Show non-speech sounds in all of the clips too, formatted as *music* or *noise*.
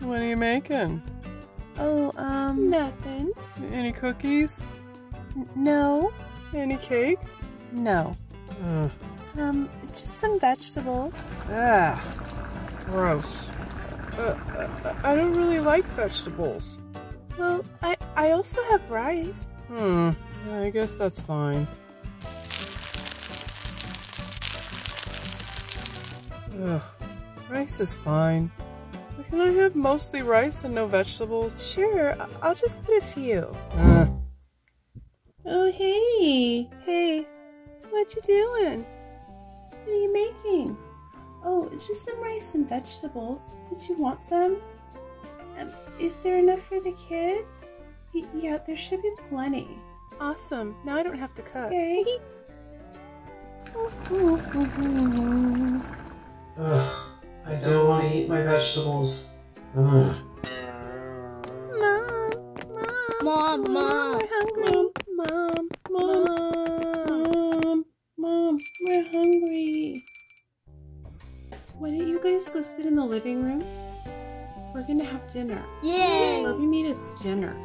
What are you making? Oh, um, nothing. Any cookies? N- no, Any cake? no. Ugh. Um, just some vegetables. Ah, gross. Uh, I, I don't really like vegetables. Well, I I also have rice. Hmm, I guess that's fine. Ugh, rice is fine. But Can I have mostly rice and no vegetables? Sure, I'll just put a few. Uh, Oh, hey, hey, what you doing? What are you making? Oh, just some rice and vegetables. Did you want some? Um, is there enough for the kids? Y- yeah, there should be plenty. Awesome. Now I don't have to cook. Okay. *laughs* ugh, I don't want to eat my vegetables. Ugh. Mom, mom, Mom, mom. we're hungry. Mom, mom, mom, we're hungry. Guys go sit in the living room? We're gonna have dinner. Yay! Barbie made us dinner.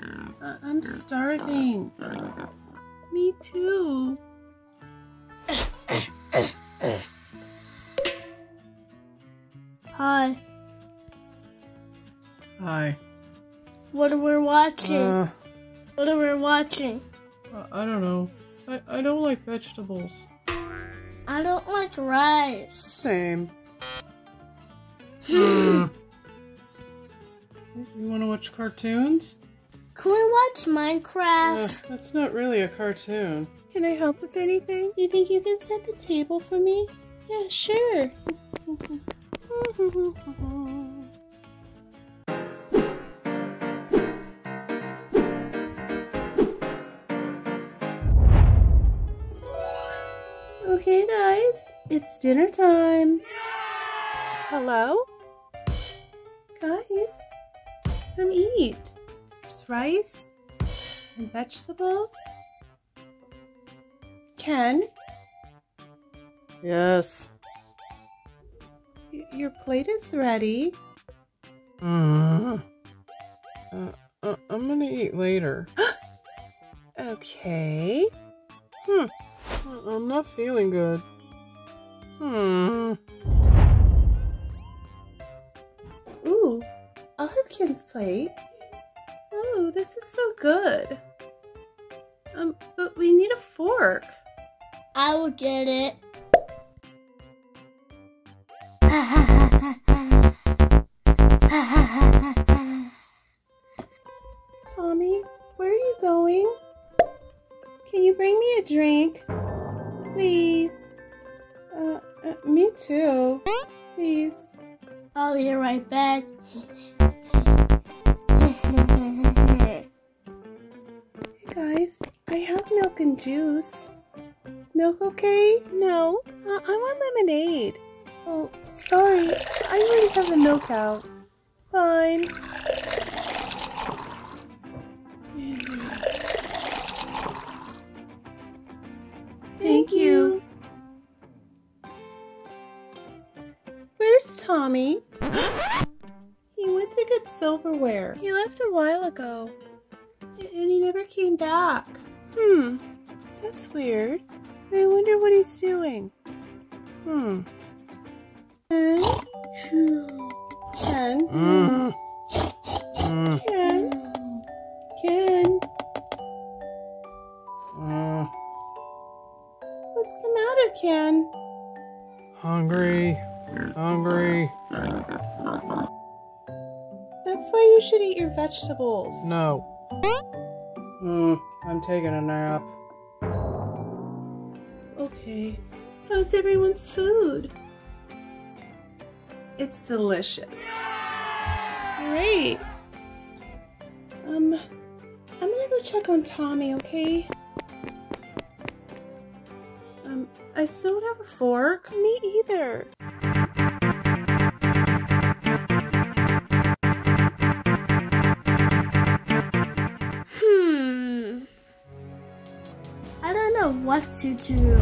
Uh, I'm starving. Me too. Hi. Hi. What are we watching? Uh, what are we watching? I I don't know. I, I don't like vegetables. I don't like rice. Same. *gasps* Hmm. You want to watch cartoons? Can we watch Uh, Minecraft? that's not really a cartoon. Can I help with anything? Do you think you can set the table for me? Yeah, sure. *laughs* Okay, guys, it's dinner time. Hello? Guys, come eat. There's rice and vegetables. Ken, Yes. y- your plate is ready. Mm. Uh, uh, I'm gonna eat later. *gasps* *gasps* Okay. Hmm. I'm not feeling good. Hmm. Ooh, I'll have Ken's plate. Oh, this is so good. Um, but we need a fork. I will get it. Tommy, where are you going? Can you bring me a drink? Please. Uh, uh me too. Please. I'll be right back. Hey guys, I have milk and juice. Milk okay? No, uh, I want lemonade. Oh, sorry. I already have the milk out. Fine. Where's *gasps* Tommy? he went to get silverware. He left a while ago. And he never came back. Hmm. That's weird. I wonder what he's doing. Hmm. Ken? Ken? Mm. Mm. Ken? Ken? Uh, What's the matter, Ken? hungry. Hungry. That's why you should eat your vegetables. No. Mm, I'm taking a nap. Okay. How's everyone's food? It's delicious. Great. Um, I'm gonna go check on Tommy, okay? Um, I still don't have a fork. Me either. What to do.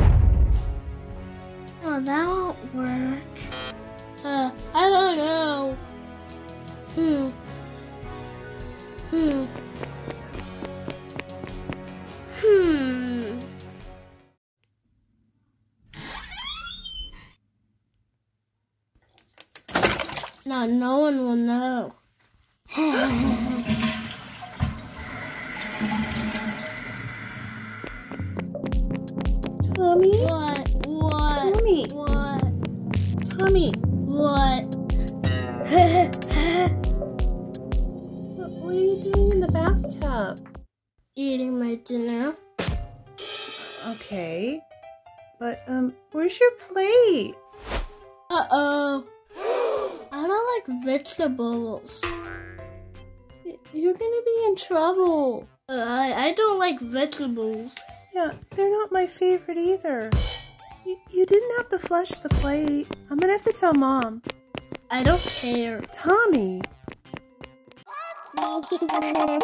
Oh, that won't work. Uh, I don't know. Hmm. Hmm. Hmm. Now no one will know. *sighs* *laughs* Tommy? What? What? Tommy. What? Tommy, What? what, what are you doing in the bathtub? Eating my dinner. Okay. But, um, where's your plate? Uh oh. I don't like vegetables. You're gonna be in trouble. Uh, I, I don't like vegetables. Yeah, they're not my favorite either. You, you didn't have to flush the plate. I'm gonna have to tell mom. I don't care. Tommy! *laughs*